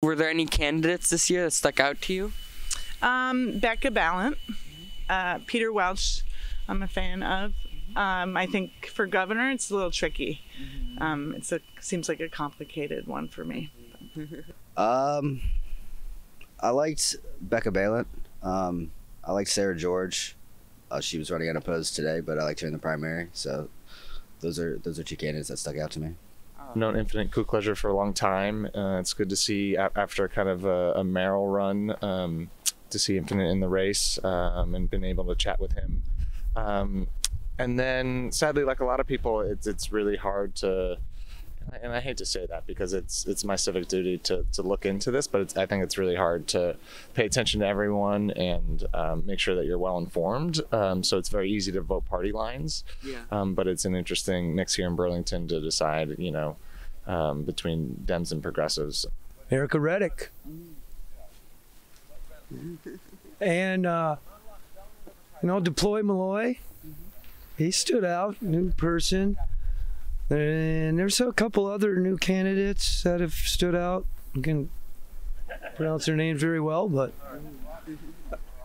Were there any candidates this year that stuck out to you? Um, Becca Balint, uh, Peter Welch, I'm a fan of. Um, I think for governor, it's a little tricky. Um, it's a seems like a complicated one for me. Um, I liked Becca Balint. Um, I liked Sarah George. Uh, she was running unopposed today, but I liked her in the primary. So those are those are two candidates that stuck out to me. Known Infinite Culcleasure for a long time. Uh, it's good to see after kind of a, a Merrill run um, to see Infinite in the race um, and been able to chat with him. Um, and then, sadly, like a lot of people, it's it's really hard to. and I- And I hate to say that because it's it's my civic duty to, to look into this, but it's, I think it's really hard to pay attention to everyone and um, make sure that you're well informed. Um, so it's very easy to vote party lines. Yeah. Um, but it's an interesting mix here in Burlington to decide, you know, um, between Dems and progressives. Erica Reddick. And, uh, you know, Deploy Malloy, he stood out, new person. And there's a couple other new candidates that have stood out. You can pronounce their names very well, but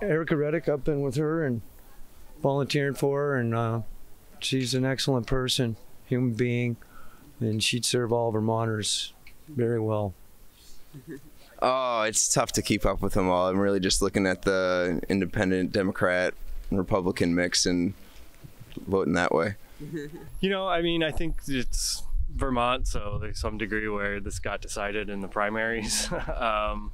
Erica Reddick, I've been with her and volunteering for her, and uh, she's an excellent person, human being, and she'd serve all of Vermonters very well. Oh, it's tough to keep up with them all. I'm really just looking at the independent Democrat and Republican mix and voting that way. You know, I mean, I think it's Vermont, so there's some degree where this got decided in the primaries. um,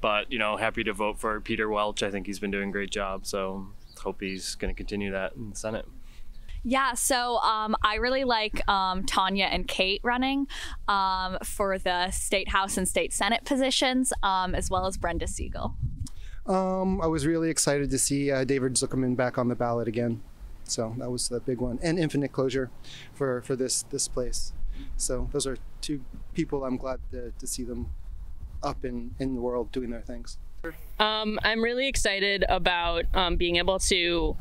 but you know, happy to vote for Peter Welch. I think he's been doing a great job. So hope he's going to continue that in the Senate. Yeah, so um, I really like um, Tanya and Kate running um, for the state house and state senate positions, um, as well as Brenda Siegel. Um, I was really excited to see uh, David Zuckerman back on the ballot again. So that was the big one, and Infinite Culcleasure for, for this this place. So those are two people I'm glad to, to see them up in, in the world doing their things. Um, I'm really excited about um, being able to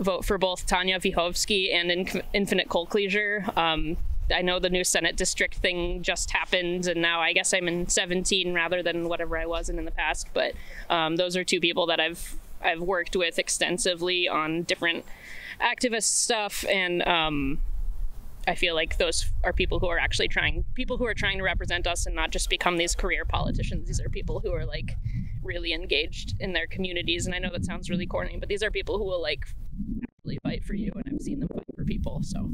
vote for both Tanya Vyhovsky and In- Infinite Culcleasure. Um, I know the new Senate district thing just happened, and now I guess I'm in 17 rather than whatever I was in in the past. But um, those are two people that I've I've worked with extensively on different activist stuff, and um, I feel like those are people who are actually trying people who are trying to represent us and not just become these career politicians. These are people who are like really engaged in their communities. And I know that sounds really corny, but these are people who will like actually fight for you, and I've seen them fight for people. So